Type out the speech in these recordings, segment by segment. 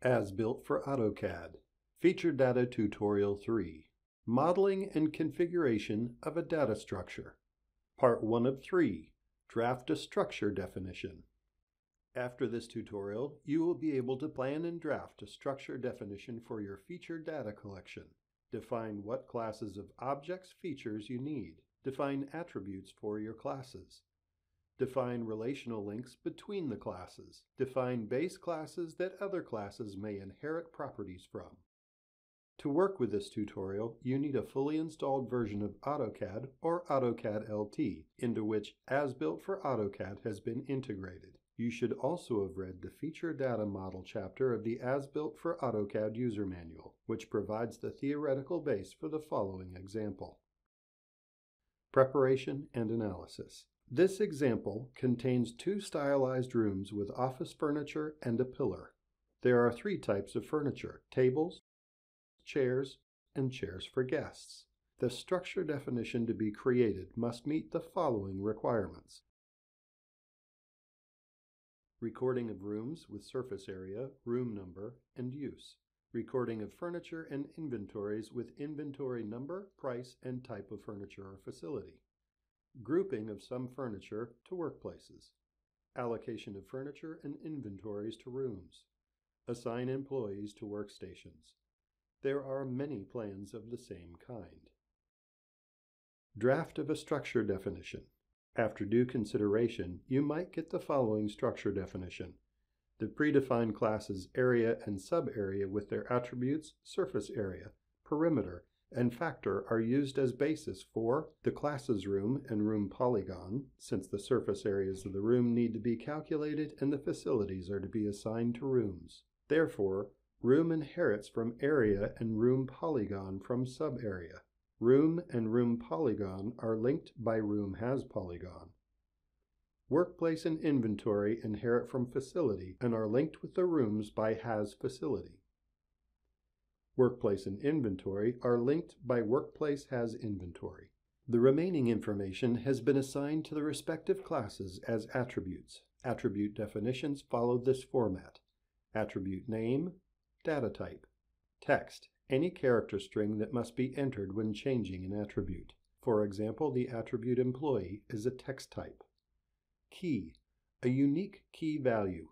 As built for AutoCAD. Feature Data Tutorial 3. Modeling and Configuration of a Data Structure. Part 1 of 3. Draft a Structure Definition. After this tutorial, you will be able to plan and draft a structure definition for your feature data collection. Define what classes of objects features you need. Define attributes for your classes. Define relational links between the classes. Define base classes that other classes may inherit properties from. To work with this tutorial, you need a fully installed version of AutoCAD or AutoCAD LT, into which As Built for AutoCAD has been integrated. You should also have read the Feature Data Model chapter of the As Built for AutoCAD User Manual, which provides the theoretical base for the following example. Preparation and Analysis this example contains two stylized rooms with office furniture and a pillar. There are three types of furniture, tables, chairs, and chairs for guests. The structure definition to be created must meet the following requirements. Recording of rooms with surface area, room number, and use. Recording of furniture and inventories with inventory number, price, and type of furniture or facility grouping of some furniture to workplaces, allocation of furniture and inventories to rooms, assign employees to workstations. There are many plans of the same kind. Draft of a structure definition. After due consideration, you might get the following structure definition. The predefined classes area and subarea with their attributes, surface area, perimeter, and factor are used as basis for the classes room and room polygon, since the surface areas of the room need to be calculated and the facilities are to be assigned to rooms. Therefore, room inherits from area and room polygon from subarea. Room and room polygon are linked by room has polygon. Workplace and inventory inherit from facility and are linked with the rooms by has facility. Workplace and inventory are linked by Workplace has inventory. The remaining information has been assigned to the respective classes as attributes. Attribute definitions follow this format. Attribute name, data type. Text, any character string that must be entered when changing an attribute. For example, the attribute employee is a text type. Key, a unique key value.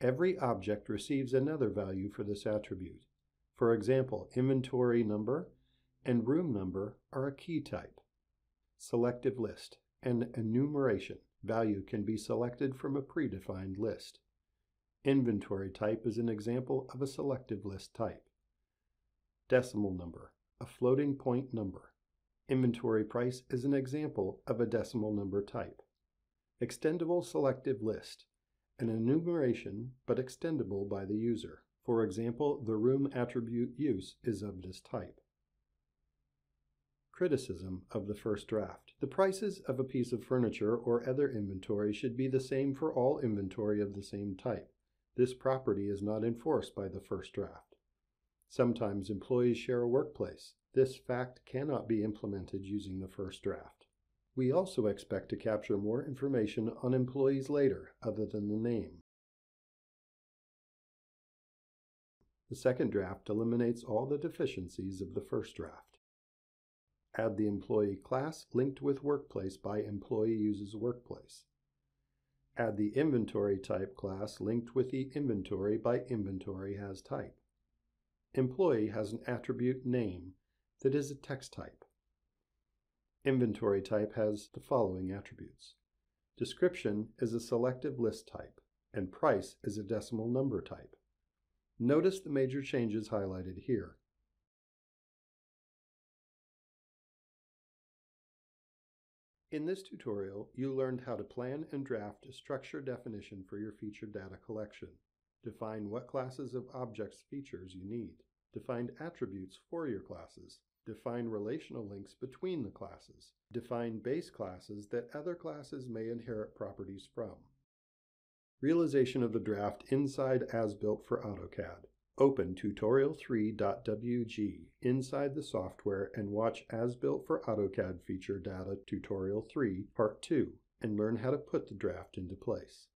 Every object receives another value for this attribute. For example, inventory number and room number are a key type. Selective list and enumeration value can be selected from a predefined list. Inventory type is an example of a selective list type. Decimal number, a floating point number. Inventory price is an example of a decimal number type. Extendable selective list, an enumeration but extendable by the user. For example, the room attribute use is of this type. Criticism of the first draft. The prices of a piece of furniture or other inventory should be the same for all inventory of the same type. This property is not enforced by the first draft. Sometimes employees share a workplace. This fact cannot be implemented using the first draft. We also expect to capture more information on employees later other than the name. The second draft eliminates all the deficiencies of the first draft. Add the employee class linked with workplace by employee uses workplace. Add the inventory type class linked with the inventory by inventory has type. Employee has an attribute name that is a text type. Inventory type has the following attributes. Description is a selective list type, and price is a decimal number type. Notice the major changes highlighted here. In this tutorial, you learned how to plan and draft a structure definition for your feature data collection. Define what classes of objects features you need. Define attributes for your classes. Define relational links between the classes. Define base classes that other classes may inherit properties from. Realization of the draft inside as built for AutoCAD. Open tutorial3.wg inside the software and watch As Built for AutoCAD Feature Data Tutorial 3 Part 2 and learn how to put the draft into place.